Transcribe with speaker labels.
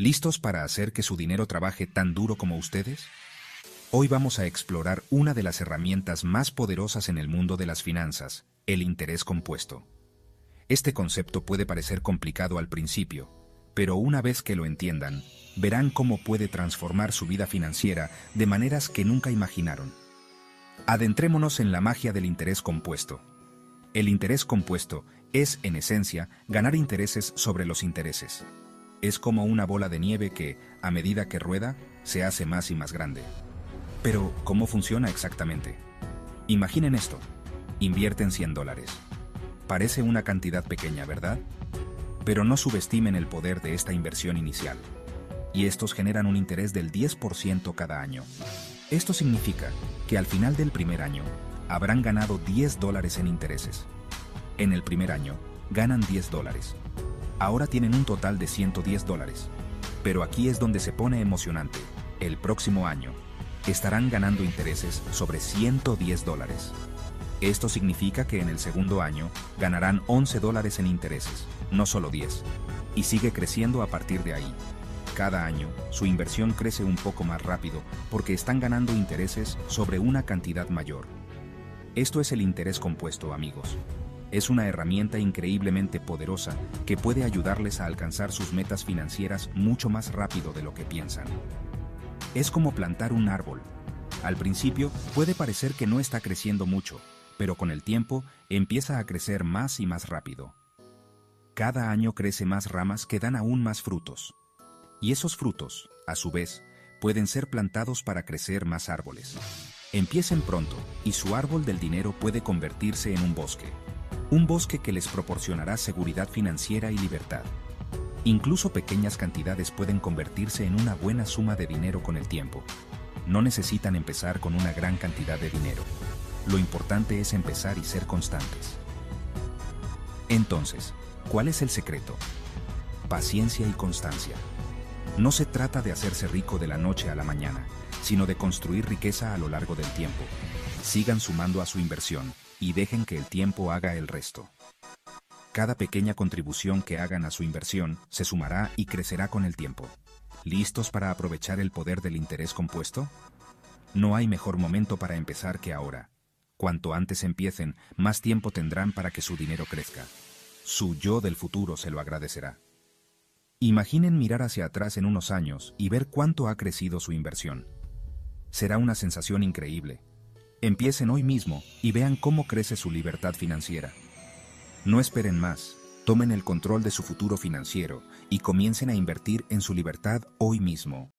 Speaker 1: ¿Listos para hacer que su dinero trabaje tan duro como ustedes? Hoy vamos a explorar una de las herramientas más poderosas en el mundo de las finanzas, el interés compuesto. Este concepto puede parecer complicado al principio, pero una vez que lo entiendan, verán cómo puede transformar su vida financiera de maneras que nunca imaginaron. Adentrémonos en la magia del interés compuesto. El interés compuesto es, en esencia, ganar intereses sobre los intereses. Es como una bola de nieve que, a medida que rueda, se hace más y más grande. Pero, ¿cómo funciona exactamente? Imaginen esto. Invierten 100 dólares. Parece una cantidad pequeña, ¿verdad? Pero no subestimen el poder de esta inversión inicial. Y estos generan un interés del 10% cada año. Esto significa que al final del primer año habrán ganado 10 dólares en intereses. En el primer año ganan 10 dólares. Ahora tienen un total de 110 dólares. Pero aquí es donde se pone emocionante. El próximo año estarán ganando intereses sobre 110 dólares. Esto significa que en el segundo año ganarán 11 dólares en intereses, no solo 10, y sigue creciendo a partir de ahí. Cada año, su inversión crece un poco más rápido porque están ganando intereses sobre una cantidad mayor. Esto es el interés compuesto, amigos. Es una herramienta increíblemente poderosa que puede ayudarles a alcanzar sus metas financieras mucho más rápido de lo que piensan. Es como plantar un árbol. Al principio puede parecer que no está creciendo mucho, pero con el tiempo empieza a crecer más y más rápido. Cada año crece más ramas que dan aún más frutos. Y esos frutos, a su vez, pueden ser plantados para crecer más árboles. Empiecen pronto y su árbol del dinero puede convertirse en un bosque. Un bosque que les proporcionará seguridad financiera y libertad. Incluso pequeñas cantidades pueden convertirse en una buena suma de dinero con el tiempo. No necesitan empezar con una gran cantidad de dinero. Lo importante es empezar y ser constantes. Entonces, ¿cuál es el secreto? Paciencia y constancia. No se trata de hacerse rico de la noche a la mañana, sino de construir riqueza a lo largo del tiempo. Sigan sumando a su inversión y dejen que el tiempo haga el resto. Cada pequeña contribución que hagan a su inversión se sumará y crecerá con el tiempo. ¿Listos para aprovechar el poder del interés compuesto? No hay mejor momento para empezar que ahora. Cuanto antes empiecen, más tiempo tendrán para que su dinero crezca. Su yo del futuro se lo agradecerá. Imaginen mirar hacia atrás en unos años y ver cuánto ha crecido su inversión. Será una sensación increíble. Empiecen hoy mismo y vean cómo crece su libertad financiera. No esperen más, tomen el control de su futuro financiero y comiencen a invertir en su libertad hoy mismo.